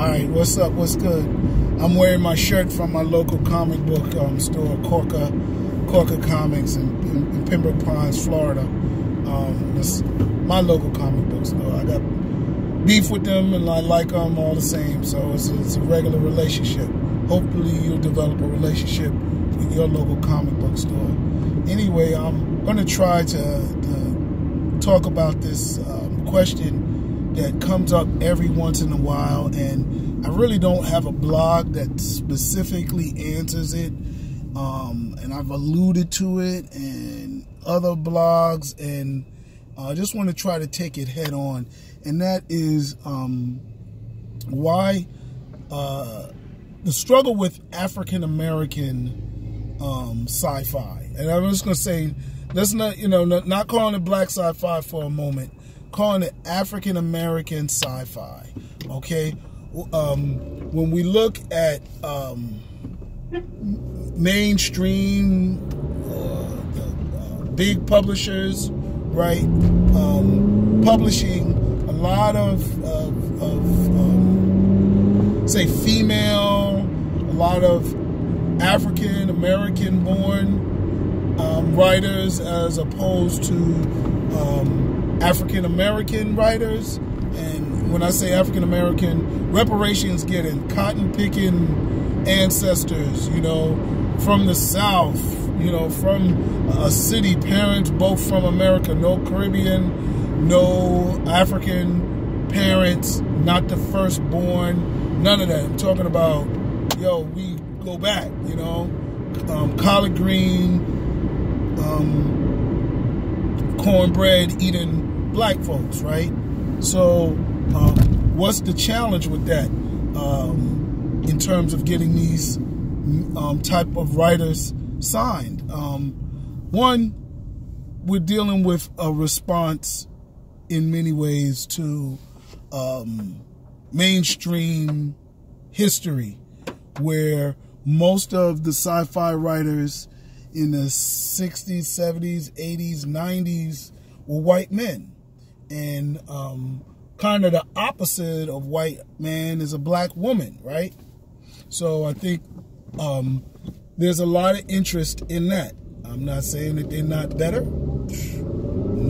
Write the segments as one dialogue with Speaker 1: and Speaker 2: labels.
Speaker 1: All right, what's up? What's good? I'm wearing my shirt from my local comic book um, store, Corca, Corca Comics in, in, in Pembroke Pines, Florida. Um, it's my local comic book store. I got beef with them and I like them all the same. So it's a, it's a regular relationship. Hopefully you'll develop a relationship with your local comic book store. Anyway, I'm going to try to, to, talk about this um, question that comes up every once in a while and I really don't have a blog that specifically answers it. Um, and I've alluded to it and other blogs and I just want to try to take it head on and that is um, why uh, the struggle with African American um, sci-fi. And I'm just going to say, let's not, you know, not, not calling it black sci-fi for a moment, calling it African American sci-fi. Okay, um, when we look at um, mainstream uh, uh, big publishers, right, um, publishing a lot of, of, of um, say, female, a lot of African American born um, writers as opposed to African American writers. And when I say African American, reparations getting cotton picking ancestors, you know, from the South, you know, from a city, parents both from America, no Caribbean, no African parents, not the firstborn, none of that. I'm talking about, yo, we go back, you know, um, collard green, um, cornbread eating black folks, right? So, um, what's the challenge with that um, in terms of getting these um, type of writers signed? Um, one, we're dealing with a response in many ways to um, mainstream history where most of the sci-fi writers in the 60s, 70s, 80s, 90s were white men. And um, kind of the opposite of white man is a black woman, right? So I think um, there's a lot of interest in that. I'm not saying that they're not better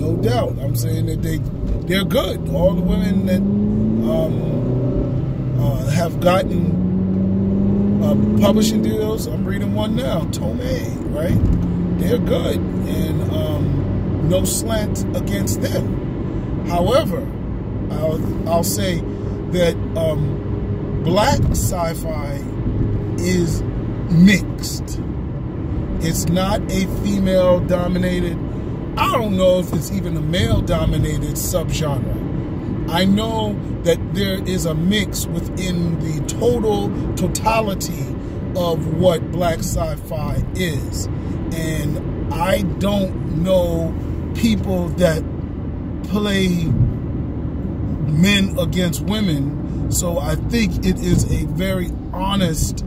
Speaker 1: no doubt. I'm saying that they they're good. All the women that um, uh, have gotten uh, publishing deals, I'm reading one now, Tomei, right? They're good, and um, no slant against them. However, I'll, I'll say that um, black sci-fi is mixed. It's not a female-dominated I don't know if it's even a male-dominated subgenre. I know that there is a mix within the total totality of what black sci-fi is. And I don't know people that play men against women. So I think it is a very honest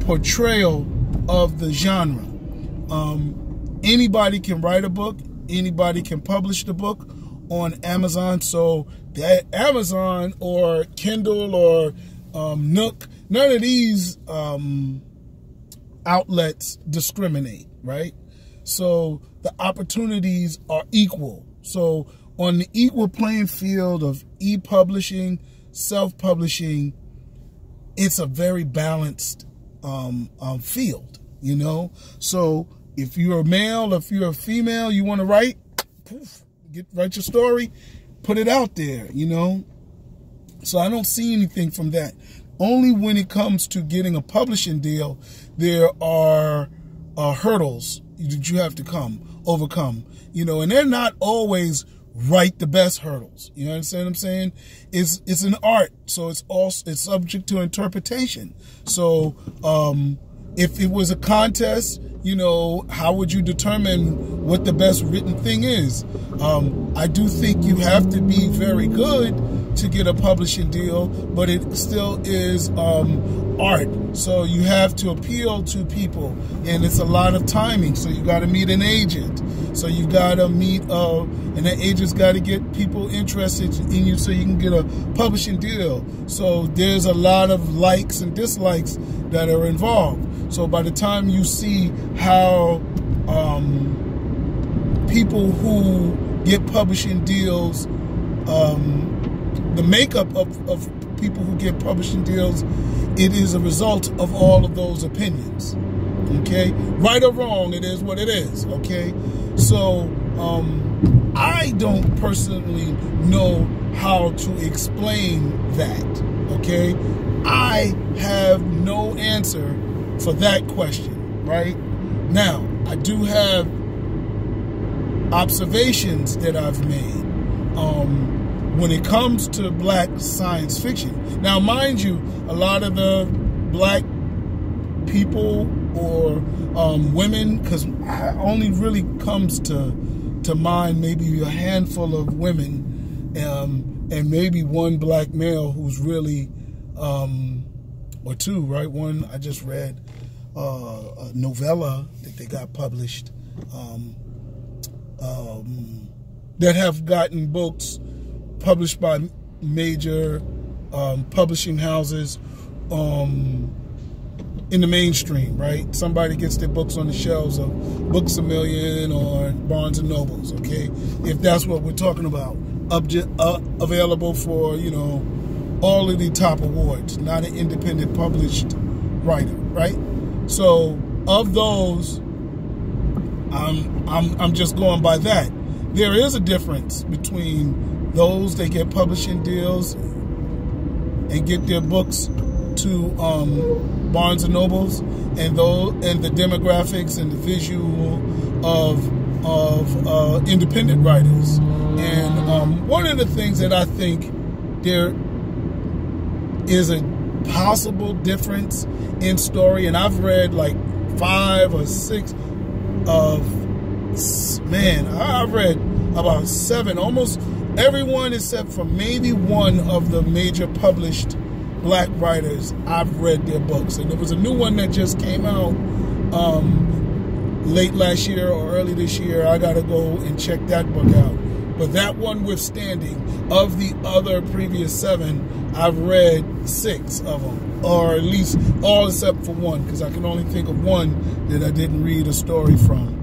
Speaker 1: portrayal of the genre. Um, anybody can write a book anybody can publish the book on Amazon. So that Amazon or Kindle or um, Nook, none of these um, outlets discriminate, right? So the opportunities are equal. So on the equal playing field of e-publishing, self-publishing, it's a very balanced um, um, field, you know? So if you're a male, if you're a female, you want to write, poof, get write your story, put it out there, you know. So I don't see anything from that. Only when it comes to getting a publishing deal, there are uh, hurdles that you have to come overcome, you know, and they're not always write the best hurdles. You understand what I'm saying? It's it's an art, so it's also it's subject to interpretation. So um, if it was a contest, you know, how would you determine what the best written thing is? Um, I do think you have to be very good to get a publishing deal, but it still is um, art. So you have to appeal to people, and it's a lot of timing. So you got to meet an agent. So you got to meet, uh, and that agent's got to get people interested in you so you can get a publishing deal. So there's a lot of likes and dislikes that are involved. So by the time you see how um, people who get publishing deals, um, the makeup of, of people who get publishing deals, it is a result of all of those opinions. Okay? Right or wrong, it is what it is. Okay? So, um, I don't personally know how to explain that. Okay? I have no answer for that question. Right? Now, I do have observations that I've made. Um, when it comes to black science fiction. Now, mind you, a lot of the black people or um, women, because only really comes to to mind maybe a handful of women um, and maybe one black male who's really, um, or two, right? One I just read uh, a novella that they got published um, um, that have gotten books published by major um, publishing houses um, in the mainstream, right? Somebody gets their books on the shelves of Books a Million or Barnes and Nobles, okay? If that's what we're talking about. Uh, available for, you know, all of the top awards, not an independent published writer, right? So of those, I'm, I'm, I'm just going by that. There is a difference between those that get publishing deals and get their books to um, Barnes and Nobles, and those and the demographics and the visual of of uh, independent writers. And um, one of the things that I think there is a possible difference in story, and I've read like five or six of man, I've read about seven, almost everyone except for maybe one of the major published black writers, I've read their books. And there was a new one that just came out um, late last year or early this year. I got to go and check that book out. But that one withstanding, of the other previous seven, I've read six of them, or at least all except for one, because I can only think of one that I didn't read a story from.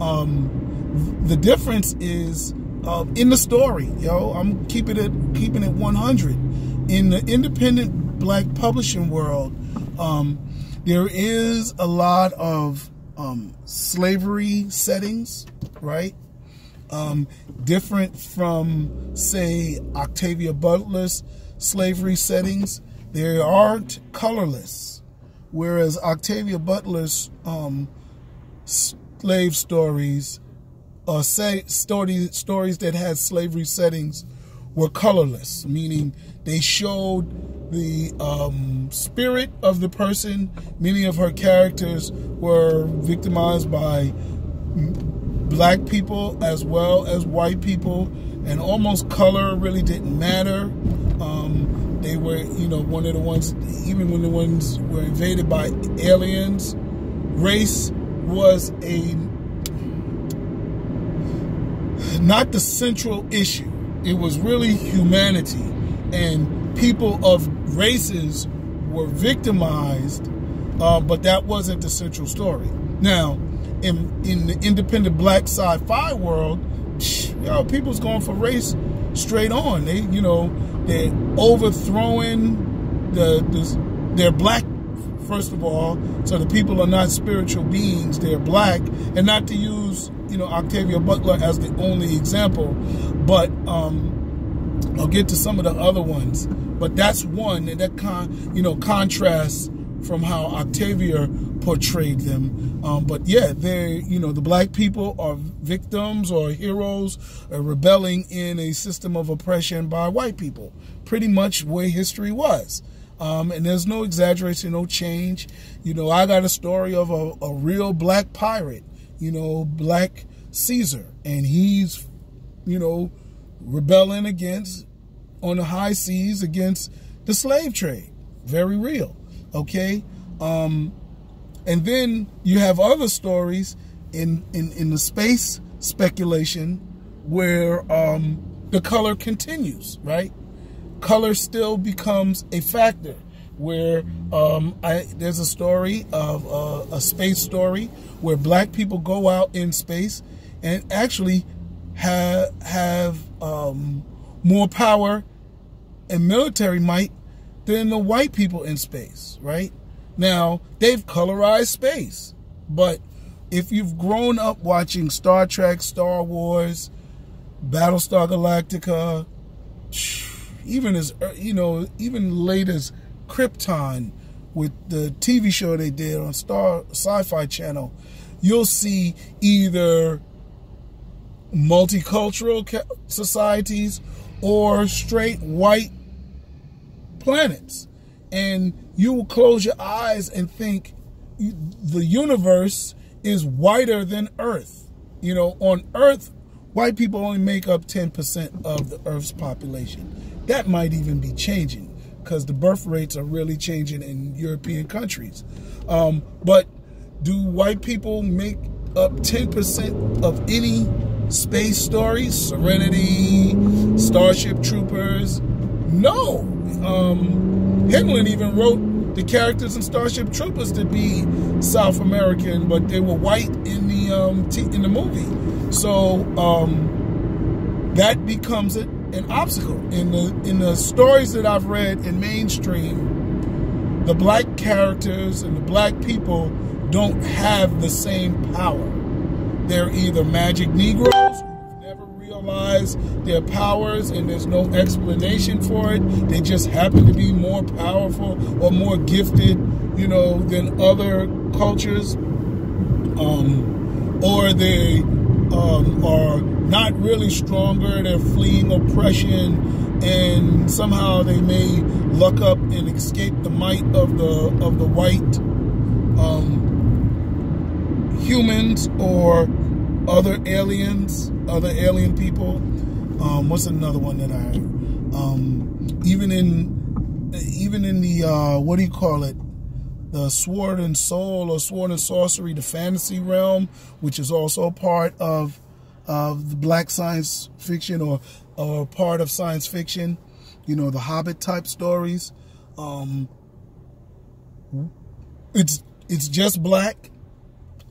Speaker 1: Um, the difference is uh, in the story, yo. I'm keeping it keeping it 100. In the independent black publishing world, um, there is a lot of um, slavery settings, right? Um, different from, say, Octavia Butler's slavery settings. They aren't colorless, whereas Octavia Butler's um, slave stories uh, say stories stories that had slavery settings were colorless, meaning they showed the um, spirit of the person. Many of her characters were victimized by black people as well as white people, and almost color really didn't matter. Um, they were, you know, one of the ones, even when the ones were invaded by aliens, race was a not the central issue. It was really humanity. And people of races were victimized, uh, but that wasn't the central story. Now, in, in the independent black sci-fi world, know, people's going for race straight on. They, you know, they're overthrowing the, the their black first of all, so the people are not spiritual beings, they're black, and not to use, you know, Octavia Butler as the only example, but um, I'll get to some of the other ones. But that's one, and that con, you know, contrasts from how Octavia portrayed them. Um, but yeah, they, you know, the black people are victims or heroes or rebelling in a system of oppression by white people. Pretty much where history was. Um, and there's no exaggeration, no change. You know, I got a story of a, a real black pirate, you know, black Caesar, and he's, you know, rebelling against on the high seas against the slave trade. Very real. Okay. Um, and then you have other stories in, in, in the space speculation where um, the color continues, right? Color still becomes a factor where um, I, there's a story of uh, a space story where black people go out in space and actually have, have um, more power and military might than the white people in space, right? Now, they've colorized space, but if you've grown up watching Star Trek, Star Wars, Battlestar Galactica, even as uh, you know, even late as Krypton with the TV show they did on Star Sci-Fi Channel, you'll see either multicultural societies or straight white planets. And you will close your eyes and think the universe is whiter than Earth. You know, on Earth, white people only make up 10% of the Earth's population. That might even be changing because the birth rates are really changing in European countries. Um, but do white people make up 10% of any space stories? Serenity, Starship Troopers? No. Um, even wrote the characters in Starship Troopers to be South American, but they were white in the um, in the movie. So um, that becomes it an obstacle in the in the stories that I've read in mainstream. The black characters and the black people don't have the same power. They're either magic Negroes who never realize their powers and there's no explanation for it. They just happen to be more powerful or more gifted, you know, than other cultures. Um, or they um, are not really stronger. They're fleeing oppression, and somehow they may luck up and escape the might of the of the white um, humans or other aliens, other alien people. Um, what's another one that I um, even in even in the uh, what do you call it? the Sword and Soul or Sword and Sorcery, the fantasy realm, which is also part of of the black science fiction or or part of science fiction, you know, the Hobbit type stories. Um, it's it's just black,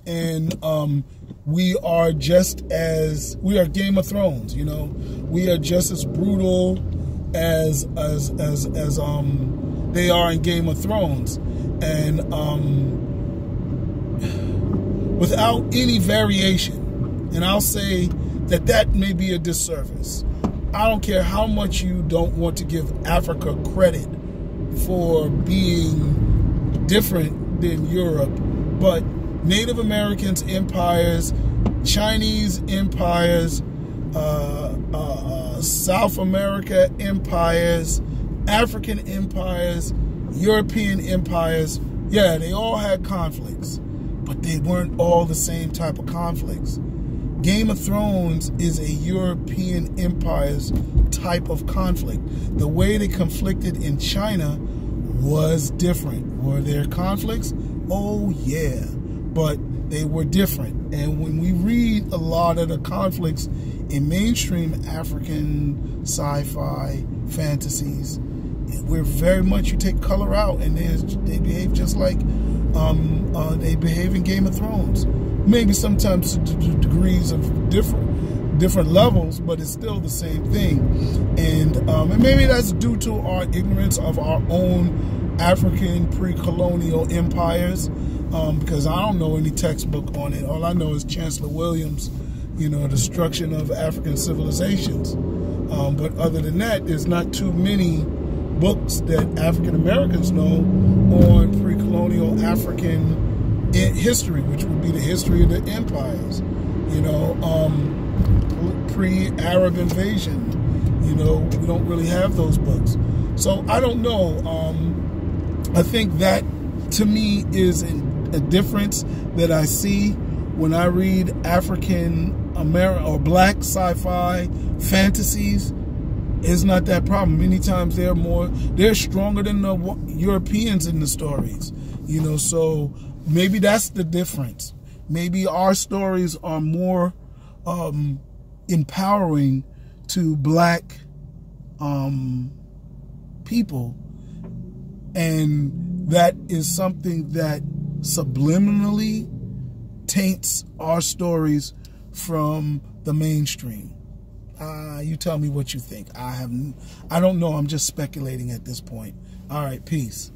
Speaker 1: and um, we are just as we are Game of Thrones. You know, we are just as brutal as as as as um they are in Game of Thrones, and um, without any variation and I'll say that that may be a disservice. I don't care how much you don't want to give Africa credit for being different than Europe, but Native Americans empires, Chinese empires, uh, uh, uh, South America empires, African empires, European empires, yeah, they all had conflicts, but they weren't all the same type of conflicts. Game of Thrones is a European empire's type of conflict. The way they conflicted in China was different. Were there conflicts? Oh, yeah. But they were different. And when we read a lot of the conflicts in mainstream African sci-fi fantasies, we're very much, you take color out and they behave just like um, uh, they behave in Game of Thrones maybe sometimes degrees of different different levels, but it's still the same thing. And, um, and maybe that's due to our ignorance of our own African pre-colonial empires, um, because I don't know any textbook on it. All I know is Chancellor Williams, you know, destruction of African civilizations. Um, but other than that, there's not too many books that African Americans know on pre-colonial African history, which would be the history of the empires, you know, um, pre-Arab invasion. You know, we don't really have those books. So I don't know. Um, I think that to me is a difference that I see when I read African American or black sci-fi fantasies It's not that problem. Many times they're more, they're stronger than the Europeans in the stories, you know. So maybe that's the difference. Maybe our stories are more um, empowering to black um, people, and that is something that subliminally taints our stories from the mainstream. Uh, you tell me what you think. I have, I don't know. I'm just speculating at this point. All right, peace.